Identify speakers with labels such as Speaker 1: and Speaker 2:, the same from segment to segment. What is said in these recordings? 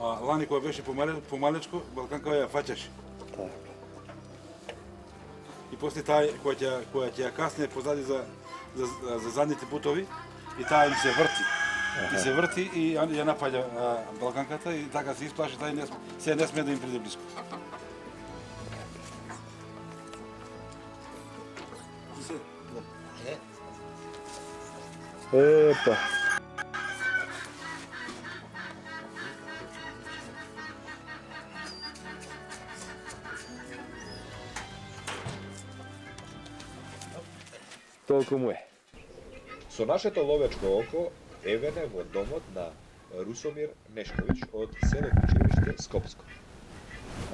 Speaker 1: А лани кога беше помалечко, Балканка ја фаќаше. И после таа која ќе која ќе ја касне позади за за, за задните путови и таа им се врти. И се врти и ја напаѓа Балканката и така се исплаши тај не се не сме да им приде близко.
Speaker 2: Епа. Толку му е.
Speaker 3: Со нашето ловечко око евене во домот на Русомир Нешковиќ од село Кучевиште, Скопско.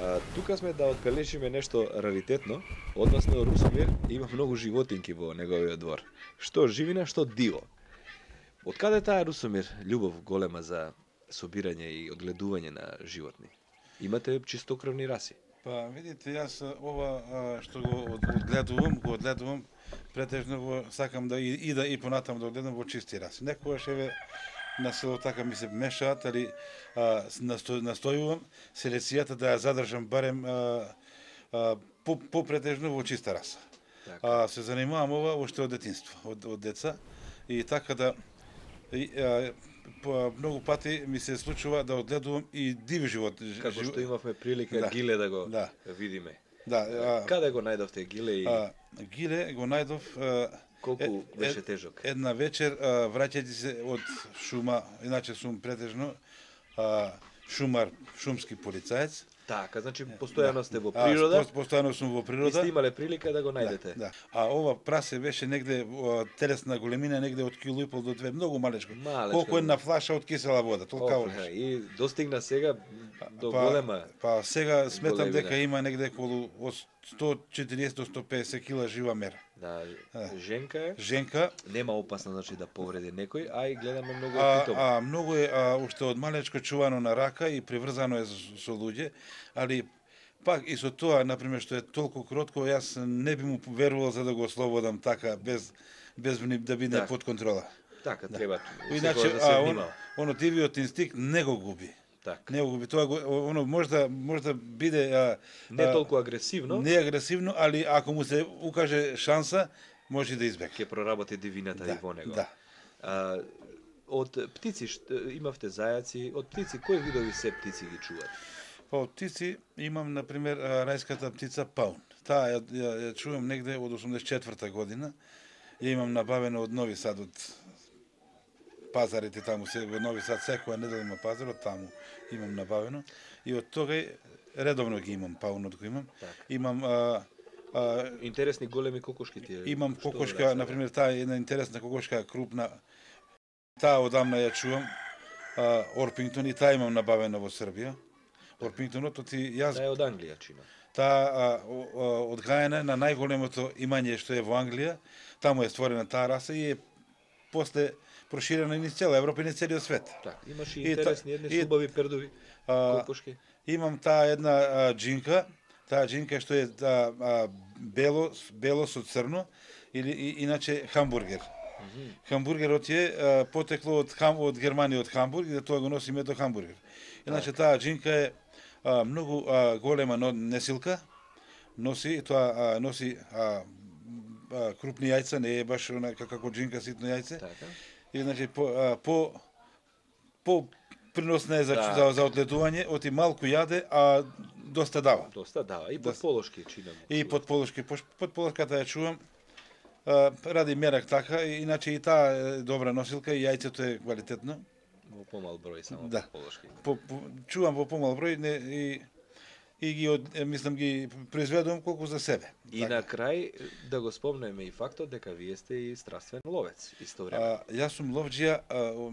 Speaker 3: А, тука сме да отбележиме нешто раритетно, односно Русомир има многу животинки во неговиот двор. Што живина, што диво. Од каде таа Русомир љубов голема за собирање и одгледување на животни? Имате чистокрвни раси?
Speaker 1: Па видите, јас ова а, што го од- одгледувам, го одгледувам претежно во сакам да и, и да и понатаму да одгледам во чисти раси. Некогаш еве на село така ми се мешаат, али а, насто, настојувам селекцијата да ја задржам барем а, а, по, по претежно во чиста раса.
Speaker 3: Така.
Speaker 1: А се занимавам ова уште од детинство, од, од деца и така да и, а, по, многу пати ми се случува да одгледувам и диви живот.
Speaker 3: Како што имавме прилика
Speaker 1: Да.
Speaker 3: Гиле да го
Speaker 1: Да.
Speaker 3: видиме.
Speaker 1: Да, а,
Speaker 3: Каде го најдовте Гиле и
Speaker 1: А, Гиле го најдов а,
Speaker 3: колку
Speaker 1: е-
Speaker 3: беше тежок?
Speaker 1: една вечер а, враќајќи се од шума, иначе сум претежно а, шумар, шумски полицаец.
Speaker 3: Така, значи постојано сте во
Speaker 1: А,
Speaker 3: природа
Speaker 1: по- постојано сум во
Speaker 3: и
Speaker 1: природа.
Speaker 3: сте имале прилика да го најдете.
Speaker 1: Да, да. А ова прасе беше негде а, телесна големина негде од кило и пол до две, многу малечко.
Speaker 3: Малечко.
Speaker 1: Колку една флаша од кисела вода, толка
Speaker 3: Ох,
Speaker 1: беше.
Speaker 3: и достигна сега до
Speaker 1: па,
Speaker 3: голема.
Speaker 1: Па сега сметам
Speaker 3: големина.
Speaker 1: дека има негде околу од 140 до 150 кила жива мера.
Speaker 3: Да,
Speaker 1: Да.
Speaker 3: женка е.
Speaker 1: Женка,
Speaker 3: Нема опасно значи да повреди некој, а и гледаме многу
Speaker 1: А,
Speaker 3: питомо.
Speaker 1: а многу е а, уште од малечко чувано на рака и приврзано е со, со луѓе, али пак и со тоа, например, што е толку кротко, јас не би му верувал за да го ослободам така без без да биде
Speaker 3: Да.
Speaker 1: под контрола.
Speaker 3: Така треба.
Speaker 1: Иначе
Speaker 3: да се
Speaker 1: а, он, оно дивиот инстинкт не го губи.
Speaker 3: Така.
Speaker 1: Не. Тоа оно можда можда биде а,
Speaker 3: Не толку агресивно,
Speaker 1: не агресивно, али ако му се укаже шанса, може да избегне.
Speaker 3: ќе проработи дивината и во него.
Speaker 1: Да.
Speaker 3: А, од птици, имавте зајаци, од птици, кои видови се птици ги чувате?
Speaker 1: Па од птици имам, на пример, рајската птица паун. Таа ја, ја, ја чувам негде од 84 година. Ја имам набавено од Нови Сад, од пазарите таму, се, во Нови Сад секоја недела има пазар, од таму имам набавено. И од тога редовно ги имам, паунот го имам.
Speaker 3: Така.
Speaker 1: Имам а, а,
Speaker 3: Интересни големи кокошки тие.
Speaker 1: Имам
Speaker 3: што
Speaker 1: кокошка, на пример, таа е една интересна кокошка, крупна. Таа одамна ја чувам. А, Орпингтон и таа имам набавена во Србија. Орпингтонот, оти јас
Speaker 3: Таа е од Англија чина.
Speaker 1: таа одгаена на најголемото имање што е во Англија. Таму е створена таа раса и е после проширена и низ цела Европа и низ целиот свет.
Speaker 3: Така, имаше
Speaker 1: И
Speaker 3: интересни едни
Speaker 1: и-
Speaker 3: слубави пердови
Speaker 1: А,
Speaker 3: кокошки.
Speaker 1: Имам таа една а, джинка, таа джинка што е а, а, бело, бело со црно, или и, иначе хамбургер. Хамбургерот е а, потекло од хам, од Германија од Хамбург и да тоа го носи името хамбургер. Иначе таа джинка е а, многу а, голема но, несилка, носи тоа а, носи а, а, крупни јајца, не е баш она како джинка ситно јајце.
Speaker 3: Така.
Speaker 1: И значи по а, по по приносна е за
Speaker 3: Да.
Speaker 1: за, за отлетување, оти малку јаде, а доста дава.
Speaker 3: Доста дава. И
Speaker 1: Да.
Speaker 3: подполошки чинам.
Speaker 1: И под полошки, под полошката ја чувам, а, ради мерак така, иначе и таа е добра носилка и јајцето е квалитетно.
Speaker 3: Во помал број само
Speaker 1: Да.
Speaker 3: подполошки.
Speaker 1: По, по, чувам во помал број не, и и ги од, мислам ги произведувам колку за себе.
Speaker 3: И
Speaker 1: Така.
Speaker 3: на крај да го спомнеме и фактот дека вие сте и страствен ловец исто време.
Speaker 1: А, јас сум ловџија,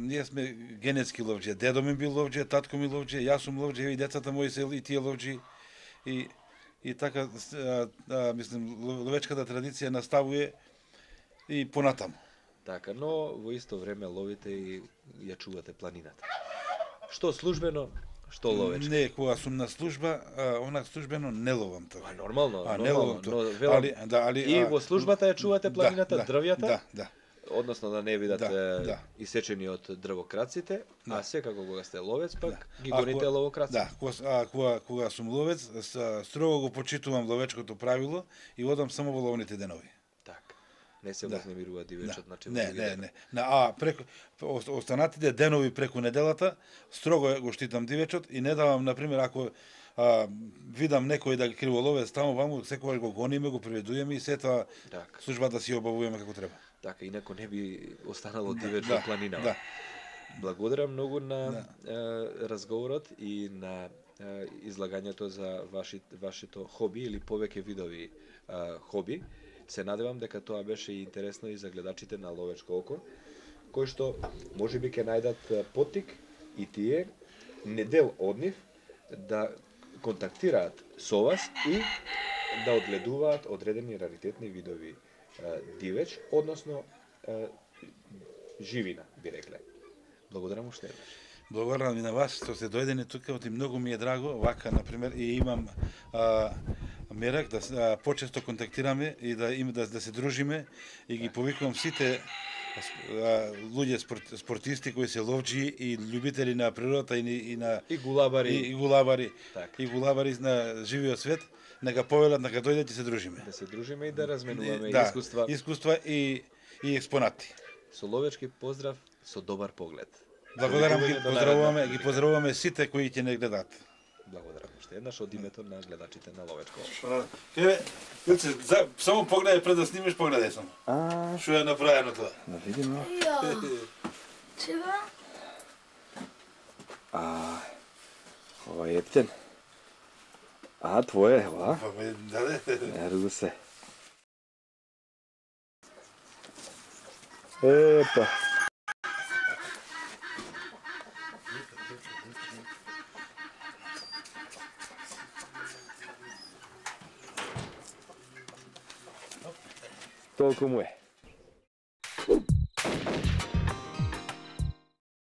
Speaker 1: ние сме генетски ловџија. Дедо ми бил ловџија, татко ми ловџија, јас сум ловџија и децата мои се и тие ловџи. И и така а, а, мислим лов- ловечката традиција наставува и понатаму.
Speaker 3: Така, но во исто време ловите и ја чувате планината. Што службено, што ловечки.
Speaker 1: Не, кога сум на служба, а, онак службено не ловам тоа.
Speaker 3: А нормално,
Speaker 1: А, не
Speaker 3: нормално,
Speaker 1: ловам
Speaker 3: но
Speaker 1: тоа.
Speaker 3: велам,
Speaker 1: Али, да, али,
Speaker 3: и
Speaker 1: а,
Speaker 3: во службата ја чувате планината,
Speaker 1: да,
Speaker 3: дрвјата?
Speaker 1: Да, да.
Speaker 3: односно да не бидат
Speaker 1: Да, да.
Speaker 3: исечени од дрвокраците,
Speaker 1: Да.
Speaker 3: а секако кога сте ловец, пак ги
Speaker 1: А,
Speaker 3: гоните
Speaker 1: кога-
Speaker 3: ловокраци.
Speaker 1: Да, кога, а, кога, кога сум ловец, строго го почитувам ловечкото правило и одам само во ловните денови.
Speaker 3: Не се
Speaker 1: Да.
Speaker 3: вознемирува дивечот, значи во
Speaker 1: не, не, не. На, а преку ос- останатите денови преку неделата строго го штитам дивечот и не давам на пример ако а, видам некој да ги криволовец таму ваму, секогаш го гониме, го приведуваме и се тоа
Speaker 3: Така.
Speaker 1: службата си обавуваме како треба.
Speaker 3: Така, инако не би останало дивеч
Speaker 1: да,
Speaker 3: во планинава.
Speaker 1: да.
Speaker 3: Благодарам многу на е, разговорот и на е, излагањето за ваши, вашето хоби или повеќе видови е, хоби. Се надевам дека тоа беше и интересно и за гледачите на Ловечко око, кои што може би ќе најдат потик поттик и тие недел од нив да контактираат со вас и да одгледуваат одредени раритетни видови дивеч, односно живина, би рекле. Благодарам уште еднаш.
Speaker 1: Благодарам и на вас што сте дојдени тука, оти многу ми е драго, вака на пример и имам а, мерак да почесто контактираме и да им да, да се дружиме и ги повикувам сите а, луѓе спорт, спортисти кои се ловчи и љубители на природата и, и на
Speaker 3: И гулабари,
Speaker 1: и, и гулабари
Speaker 3: Така.
Speaker 1: и гулабари на живиот свет, нека повелат, нека дојдат и се дружиме.
Speaker 3: да се дружиме и да разменуваме
Speaker 1: да,
Speaker 3: искуства.
Speaker 1: искуства и и експонати.
Speaker 3: Со ловечки поздрав, со добар поглед.
Speaker 1: Благодарам ги
Speaker 3: до
Speaker 1: поздравуваме, ги поздравуваме сите кои ќе не гледаат.
Speaker 3: Благодарам уште еднаш од името на гледачите на Ловечко.
Speaker 1: Кеве, Илце, за, само погледај пред да снимиш, погледај само.
Speaker 2: А,
Speaker 1: Што е направено тоа?
Speaker 2: да видиме.
Speaker 4: Чева?
Speaker 2: А, ова е ептен. А, твое е, ова?
Speaker 1: Па, ме, даде.
Speaker 2: Ето го се. Епа. Толку му е.